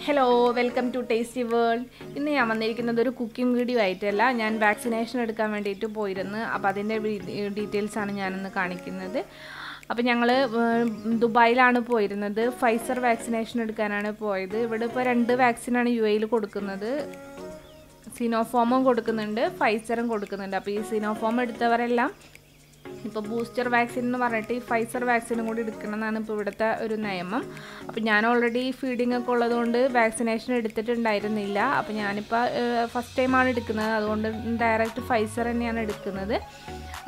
Hello welcome to Tasty World ഇന്ന് ഞാൻ വന്നിരിക്കുന്നത് ഒരു കുക്കിംഗ് വീഡിയോ ആയിട്ടല്ല. ഞാൻ വാക്സിനേഷൻ എടുക്കാൻ വേണ്ടിയിട്ട് പോയിരുന്നു. അപ്പോൾ അതിന്റെ ഡീറ്റെയിൽസാണ് ഞാനിന്ന് കാണിക്കുന്നത്. അപ്പോൾ ഞങ്ങൾ ദുബായിലാണ് പോയിരുന്നത്. ഫൈസർ വാക്സിനേഷൻ എടുക്കാനാണ് പോയത്. ഇവിടെ ഇപ്പോൾ രണ്ട് വാക്സിനാണ് യു എയിൽ കൊടുക്കുന്നത്. സിനോഫോമും കൊടുക്കുന്നുണ്ട് ഫൈസറും കൊടുക്കുന്നുണ്ട്. അപ്പോൾ ഈ സിനോഫോം എടുത്തവരെല്ലാം ഇപ്പോൾ ബൂസ്റ്റർ വാക്സിൻ എന്ന് പറഞ്ഞിട്ട് ഈ ഫൈസർ വാക്സിനും കൂടി എടുക്കണം എന്നാണ് ഇപ്പോൾ ഇവിടുത്തെ ഒരു നിയമം. അപ്പോൾ ഞാൻ ഓൾറെഡി ഫീഡിംഗ് ഒക്കെ ഉള്ളതുകൊണ്ട് വാക്സിനേഷൻ എടുത്തിട്ടുണ്ടായിരുന്നില്ല. അപ്പോൾ ഞാനിപ്പോൾ ഫസ്റ്റ് ടൈമാണ് എടുക്കുന്നത്. അതുകൊണ്ട് ഡയറക്റ്റ് ഫൈസർ തന്നെയാണ് എടുക്കുന്നത്.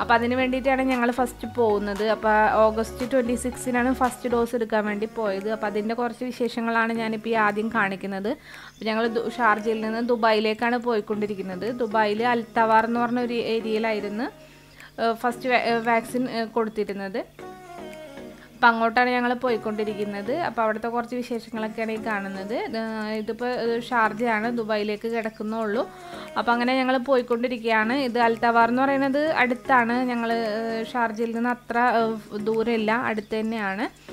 അപ്പോൾ അതിന് വേണ്ടിയിട്ടാണ് ഞങ്ങൾ ഫസ്റ്റ് പോകുന്നത്. അപ്പോൾ ഓഗസ്റ്റ് ട്വന്റി സിക്സിനാണ് ഫസ്റ്റ് ഡോസ് എടുക്കാൻ വേണ്ടി പോയത്. അപ്പോൾ അതിന്റെ കുറച്ച് വിശേഷങ്ങളാണ് ഞാനിപ്പോൾ ഈ ആദ്യം കാണിക്കുന്നത്. അപ്പോൾ ഞങ്ങൾ ഷാർജയിൽ നിന്ന് ദുബായിലേക്കാണ് പോയിക്കൊണ്ടിരിക്കുന്നത്. ദുബായിൽ അൽത്തവാർ എന്ന് പറഞ്ഞ ഒരു ഏരിയയിലായിരുന്നു. ഫസ്റ്റ് വാക്സിൻ കൊടുത്തിരുന്നത്. അപ്പം അങ്ങോട്ടാണ് ഞങ്ങൾ പോയിക്കൊണ്ടിരിക്കുന്നത്. അപ്പോൾ അവിടുത്തെ കുറച്ച് വിശേഷങ്ങളൊക്കെയാണ് ഈ കാണുന്നത്. ഇതിപ്പോൾ ഷാർജയാണ് ദുബായിലേക്ക് കിടക്കുന്നുള്ളൂ. അപ്പോൾ അങ്ങനെ ഞങ്ങൾ പോയിക്കൊണ്ടിരിക്കുകയാണ്. ഇത് അൽത്തവാർ എന്ന് പറയുന്നത് അടുത്താണ്. ഞങ്ങൾ ഷാർജയിൽ നിന്ന് അത്ര ദൂരമില്ല. അടുത്ത് തന്നെയാണ്.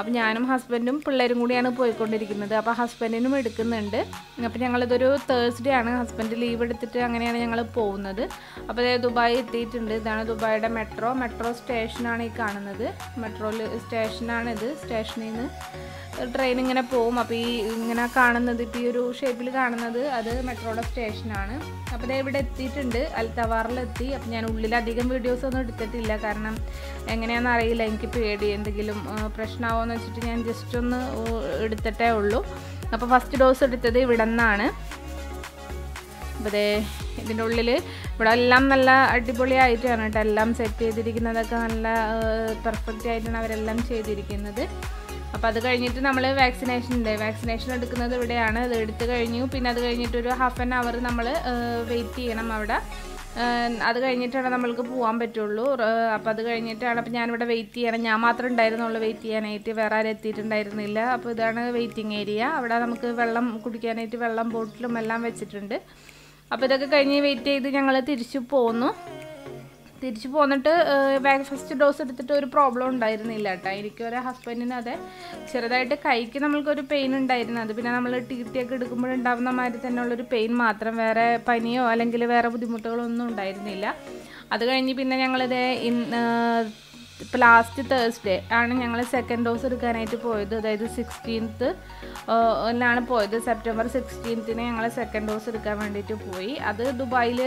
അപ്പോൾ ഞാനും ഹസ്ബൻഡും പിള്ളേരും കൂടിയാണ് പോയിക്കൊണ്ടിരിക്കുന്നത്. അപ്പോൾ ഹസ്ബൻഡിനും എടുക്കുന്നുണ്ട്. അപ്പോൾ ഞങ്ങളിതൊരു തേഴ്സ്ഡേ ആണ്. ഹസ്ബൻഡ് ലീവ് എടുത്തിട്ട് അങ്ങനെയാണ് ഞങ്ങൾ പോകുന്നത്. അപ്പോൾ അതായത് ദുബായ് എത്തിയിട്ടുണ്ട്. ഇതാണ് ദുബായിയുടെ മെട്രോ മെട്രോ സ്റ്റേഷനാണ് ഈ കാണുന്നത്. മെട്രോയിൽ സ്റ്റേഷനാണിത് സ്റ്റേഷനിൽ നിന്ന് ട്രെയിൻ ഇങ്ങനെ പോവും. അപ്പോൾ ഈ ഇങ്ങനെ കാണുന്നത് ഇപ്പോൾ ഈ ഒരു ഷേപ്പിൽ കാണുന്നത് അത് മെട്രോയുടെ സ്റ്റേഷനാണ് അപ്പോൾ ഇത് ഇവിടെ എത്തിയിട്ടുണ്ട്. അൽത്തവാറിലെത്തി. അപ്പോൾ ഞാൻ ഉള്ളിലധികം വീഡിയോസ് ഒന്നും എടുത്തിട്ടില്ല. കാരണം എങ്ങനെയാണെന്ന് അറിയില്ല. എനിക്ക് പേടി. എന്തെങ്കിലും പ്രശ്നമാവോ എന്ന് വെച്ചിട്ട് ഞാൻ ജസ്റ്റ് ഒന്ന് എടുത്തിട്ടേ ഉള്ളൂ. അപ്പോൾ ഫസ്റ്റ് ഡോസ് എടുത്തത് ഇവിടെ നിന്നാണ് അപ്പോൾ ദേ ഇതിന്റെ ഉള്ളിൽ ഇവിടെ എല്ലാം നല്ല അടിപൊളിയായിട്ടാണ് കേട്ടോ എല്ലാം സെറ്റ് ചെയ്തിരിക്കുന്നതൊക്കെ നല്ല പെർഫെക്റ്റ് ആയിട്ടാണ് അവരെല്ലാം ചെയ്തിരിക്കുന്നത്. അപ്പോൾ അത് കഴിഞ്ഞിട്ട് നമ്മൾ വാക്സിനേഷൻ ഉണ്ട് വാക്സിനേഷൻ എടുക്കുന്നത് ഇവിടെയാണ്. അത് എടുത്തു കഴിഞ്ഞു. പിന്നെ അത് കഴിഞ്ഞിട്ട് ഒരു ഹാഫ് ആൻ അവർ നമ്മൾ വെയിറ്റ് ചെയ്യണം അവിടെ. അത് കഴിഞ്ഞിട്ടാണ് നമ്മൾക്ക് പോകാൻ പറ്റുള്ളൂ. അപ്പോൾ അത് കഴിഞ്ഞിട്ടാണ് അപ്പോൾ ഞാനിവിടെ വെയിറ്റ് ചെയ്യണം ഞാൻ മാത്രം ഉണ്ടായിരുന്നുള്ളൂ വെയിറ്റ് ചെയ്യാനായിട്ട്. വേറെ ആരും എത്തിയിട്ടുണ്ടായിരുന്നില്ല. അപ്പോൾ ഇതാണ് വെയിറ്റിംഗ് ഏരിയ അവിടെ നമുക്ക് വെള്ളം കുടിക്കാനായിട്ട് വെള്ളം ബോട്ടിലും എല്ലാം വെച്ചിട്ടുണ്ട്. അപ്പോൾ ഇതൊക്കെ കഴിഞ്ഞ് വെയിറ്റ് ചെയ്ത് ഞങ്ങൾ തിരിച്ചു പോന്നു. തിരിച്ചു പോന്നിട്ട് ഫസ്റ്റ് ഡോസ് എടുത്തിട്ട് ഒരു പ്രോബ്ലം ഉണ്ടായിരുന്നില്ല കേട്ടോ. എനിക്ക് ഒരു ഹസ്ബൻഡിന് അതെ ചെറുതായിട്ട് കൈക്ക് നമ്മൾക്കൊരു പെയിൻ ഉണ്ടായിരുന്നു. അത് പിന്നെ നമ്മൾ ടി ടി ഒക്കെ എടുക്കുമ്പോഴുണ്ടാവുന്ന മാതിരി തന്നെയുള്ളൊരു പെയിൻ മാത്രം വേറെ പനിയോ അല്ലെങ്കിൽ വേറെ ബുദ്ധിമുട്ടുകളോ ഒന്നും ഉണ്ടായിരുന്നില്ല. അത് കഴിഞ്ഞ് പിന്നെ ഞങ്ങളിത് ഇപ്പോൾ ലാസ്റ്റ് തേഴ്സ്ഡേ ആണ് ഞങ്ങൾ സെക്കൻഡ് ഡോസ് എടുക്കാനായിട്ട് പോയത്. അതായത് സിക്സ്റ്റീൻത്ത് ലാണ് പോയത്. സെപ്റ്റംബർ സിക്സ്റ്റീൻത്തിന് ഞങ്ങൾ സെക്കൻഡ് ഡോസ് എടുക്കാൻ വേണ്ടിയിട്ട് പോയി. അത് ദുബായിൽ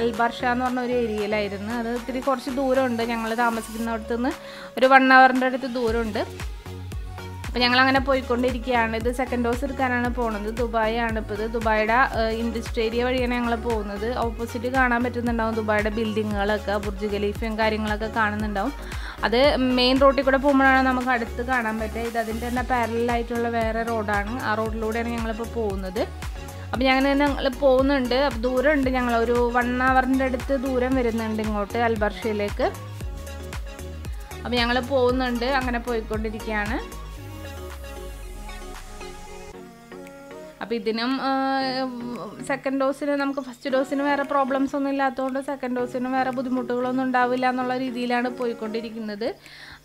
അൽബർഷ എന്ന് പറഞ്ഞ ഒരു ഏരിയയിലായിരുന്നു അത് ഇത്തിരി കുറച്ച് ദൂരമുണ്ട്. ഞങ്ങൾ താമസിക്കുന്നിടത്തുനിന്ന് ഒരു വൺ അവറിന്റെ അടുത്ത് ദൂരമുണ്ട്. അപ്പോൾ ഞങ്ങൾ അങ്ങനെ പോയിക്കൊണ്ടിരിക്കുകയാണ്. ഇത് സെക്കൻഡ് ഡോസ് എടുക്കാനാണ് പോകുന്നത് ദുബായ് ആണ് ഇപ്പോൾ ഇത് ദുബായുടെ ഇൻഡസ്ട്രി ഏരിയ വഴിയാണ് ഞങ്ങൾ പോകുന്നത്. ഓപ്പോസിറ്റ് കാണാൻ പറ്റുന്നുണ്ടാവും ദുബായുടെ ബിൽഡിങ്ങുകളൊക്കെ ബുർജ് ഖലീഫയും കാര്യങ്ങളൊക്കെ കാണുന്നുണ്ടാവും. അത് മെയിൻ റോഡിൽ കൂടെ പോകുമ്പോഴാണ് നമുക്ക് അടുത്ത് കാണാൻ പറ്റുക. ഇത് അതിന്റെ തന്നെ പാരലായിട്ടുള്ള വേറെ റോഡാണ് ആ റോഡിലൂടെയാണ് ഞങ്ങളിപ്പോൾ പോകുന്നത്. അപ്പോൾ ഞങ്ങൾ ഞങ്ങൾ പോകുന്നുണ്ട്. ദൂരമുണ്ട് ഞങ്ങൾ ഒരു വൺ അവറിന്റെ അടുത്ത് ദൂരം വരുന്നുണ്ട് ഇങ്ങോട്ട് അൽബർഷയിലേക്ക്. അപ്പോൾ ഞങ്ങൾ പോകുന്നുണ്ട്. അങ്ങനെ പോയിക്കൊണ്ടിരിക്കുകയാണ്. അപ്പോൾ ഇതിനും സെക്കൻഡ് ഡോസിന് നമുക്ക് ഫസ്റ്റ് ഡോസിന് വേറെ പ്രോബ്ലംസ് ഒന്നും ഇല്ലാത്തതുകൊണ്ട് സെക്കൻഡ് ഡോസിന് വേറെ ബുദ്ധിമുട്ടുകളൊന്നും ഉണ്ടാവില്ല എന്നുള്ള രീതിയിലാണ് പോയിക്കൊണ്ടിരിക്കുന്നത്.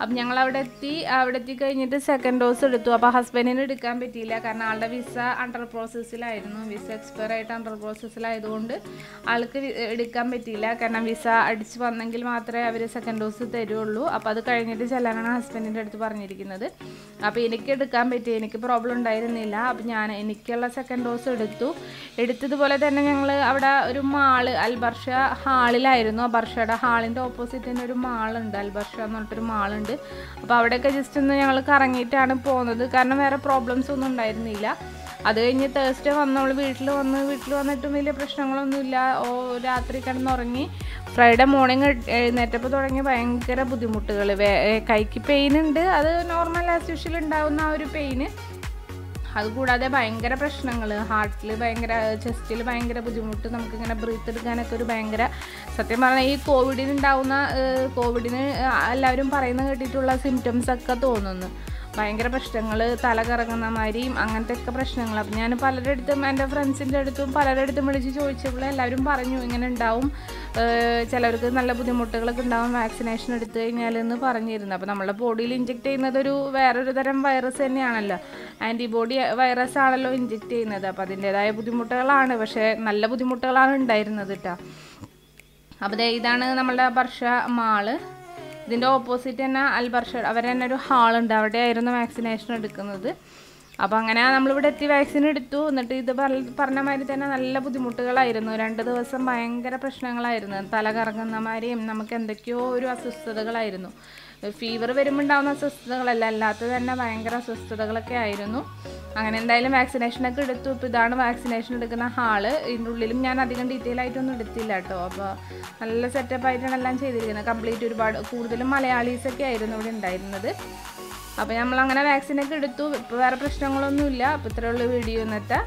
അപ്പം ഞങ്ങൾ അവിടെ എത്തി അവിടെ എത്തി കഴിഞ്ഞിട്ട് സെക്കൻഡ് ഡോസ് എടുത്തു. അപ്പോൾ ഹസ്ബൻഡിന് എടുക്കാൻ പറ്റിയില്ല. കാരണം ആളുടെ വിസ അണ്ടർ പ്രോസസ്സിലായിരുന്നു വിസ എക്സ്പയർ ആയിട്ട് അണ്ടർ പ്രോസസ്സിലായതുകൊണ്ട് ആൾക്ക് എടുക്കാൻ പറ്റിയില്ല. കാരണം വിസ അടിച്ച് വന്നെങ്കിൽ മാത്രമേ അവർ സെക്കൻഡ് ഡോസ് തരുള്ളൂ. അപ്പോൾ അത് കഴിഞ്ഞിട്ട് ചെല്ലാനാണ് ഹസ്ബൻഡിന്റെ അടുത്ത് പറഞ്ഞിരിക്കുന്നത്. അപ്പോൾ എനിക്ക് എടുക്കാൻ പറ്റി എനിക്ക് പ്രോബ്ലം ഉണ്ടായിരുന്നില്ല. അപ്പോൾ ഞാൻ എനിക്കുള്ള സെക്കൻഡ് ഡോസ് എടുത്തു. എടുത്തതുപോലെ തന്നെ ഞങ്ങൾ അവിടെ ഒരു മാൾ അൽബർഷ ഹാളിലായിരുന്നു. ബർഷയുടെ ഹാളിന്റെ ഓപ്പോസിറ്റ് തന്നെ ഒരു മാളുണ്ട്. അൽബർഷ എന്ന് പറഞ്ഞിട്ടൊരു മാളുണ്ട്. അപ്പോൾ അവിടെയൊക്കെ ജസ്റ്റ് ഒന്ന് ഞങ്ങൾ കറങ്ങിയിട്ടാണ് പോകുന്നത് കാരണം വേറെ പ്രോബ്ലംസ് ഒന്നും ഉണ്ടായിരുന്നില്ല. അത് കഴിഞ്ഞ് തേഴ്സ്ഡേ വന്നവൾ വീട്ടിൽ വന്ന് വീട്ടിൽ വന്നിട്ടും വലിയ പ്രശ്നങ്ങളൊന്നുമില്ല ഓ രാത്രി കിടന്നുറങ്ങി. ഫ്രൈഡേ മോർണിംഗ് എഴുന്നേറ്റപ്പോൾ തുടങ്ങി ഭയങ്കര ബുദ്ധിമുട്ടുകൾ കൈക്ക് പെയിൻ ഉണ്ട്. അത് നോർമൽ ആസ് യൂഷ്വൽ ഉണ്ടാകുന്ന ആ ഒരു പെയിന് അതുകൂടാതെ ഭയങ്കര പ്രശ്നങ്ങൾ ഹാർട്ടിൽ ഭയങ്കര ചെസ്റ്റിൽ ഭയങ്കര ബുദ്ധിമുട്ട് നമുക്കിങ്ങനെ ബ്രീത്ത് എടുക്കാനൊക്കെ ഒരു ഭയങ്കര സത്യം പറഞ്ഞാൽ ഈ കോവിഡിന് ഉണ്ടാവുന്ന കോവിഡിന് എല്ലാവരും പറയുന്ന കേട്ടിട്ടുള്ള സിംറ്റംസ് ഒക്കെ തോന്നുന്നു. ഭയങ്കര പ്രശ്നങ്ങൾ തല കറങ്ങുന്ന മാതിരിയും അങ്ങനത്തെ ഒക്കെ പ്രശ്നങ്ങൾ അപ്പം ഞാൻ പലരുടെ അടുത്തും എന്റെ ഫ്രണ്ട്സിന്റെ അടുത്തും പലരുടെ അടുത്തും വിളിച്ച് ചോദിച്ചപ്പോൾ എല്ലാവരും പറഞ്ഞു ഇങ്ങനെ ഉണ്ടാവും. ചിലവർക്ക് നല്ല ബുദ്ധിമുട്ടുകളൊക്കെ ഉണ്ടാവും വാക്സിനേഷൻ എടുത്തു കഴിഞ്ഞാൽ എന്ന് പറഞ്ഞിരുന്നു. അപ്പോൾ നമ്മുടെ ബോഡിയിൽ ഇഞ്ചെക്ട് ചെയ്യുന്നത് ഒരു വേറൊരു തരം വൈറസ് തന്നെയാണല്ലോ. ആന്റിബോഡി വൈറസ് ആണല്ലോ ഇഞ്ചെക്ട് ചെയ്യുന്നത്. അപ്പോൾ അതിന്റേതായ ബുദ്ധിമുട്ടുകളാണ്. പക്ഷേ നല്ല ബുദ്ധിമുട്ടുകളാണ് ഉണ്ടായിരുന്നത് കേട്ടോ. അപ്പോൾ ഇതാണ് നമ്മളുടെ വർഷ മാൾ. ഇതിന്റെ ഓപ്പോസിറ്റ് തന്നെ അൽബർഷ അവർ തന്നെ ഒരു ഹാളുണ്ട് അവിടെ ആയിരുന്നു വാക്സിനേഷൻ എടുക്കുന്നത്. അപ്പോൾ അങ്ങനെ നമ്മളിവിടെ എത്തി വാക്സിൻ എടുത്തു. എന്നിട്ട് ഇത് പറ- പറഞ്ഞ മാതിരി തന്നെ നല്ല ബുദ്ധിമുട്ടുകളായിരുന്നു. രണ്ട് ദിവസം ഭയങ്കര പ്രശ്നങ്ങളായിരുന്നു. തല കറങ്ങുന്ന മാതിരിയും നമുക്ക് എന്തൊക്കെയോ ഒരു അസ്വസ്ഥതകളായിരുന്നു. ഫീവർ വരുമ്പോൾ ഉണ്ടാകുന്ന അസ്വസ്ഥതകളല്ല അല്ലാത്ത തന്നെ ഭയങ്കര അസ്വസ്ഥതകളൊക്കെ ആയിരുന്നു. അങ്ങനെ എന്തായാലും വാക്സിനേഷനൊക്കെ എടുത്തു. ഇപ്പോൾ ഇതാണ് വാക്സിനേഷൻ എടുക്കുന്ന ഹാൾ. ഇതിന്റെ ഉള്ളിലും ഞാൻ അധികം ഡീറ്റെയിൽ ആയിട്ടൊന്നും എടുത്തില്ല കേട്ടോ. അപ്പോൾ നല്ല സെറ്റപ്പ് ആയിട്ടാണ് എല്ലാം ചെയ്തിരിക്കുന്നത്. കംപ്ലീറ്റ് ഒരുപാട് കൂടുതലും മലയാളീസൊക്കെ ആയിരുന്നു ഇവിടെ ഉണ്ടായിരുന്നത്. അപ്പോൾ നമ്മൾ അങ്ങനെ വാക്സിനൊക്കെ എടുത്തു. ഇപ്പോൾ വേറെ പ്രശ്നങ്ങളൊന്നുമില്ല. അപ്പോൾ ഇത്രയുള്ള വീഡിയോ ഇന്നത്തെ.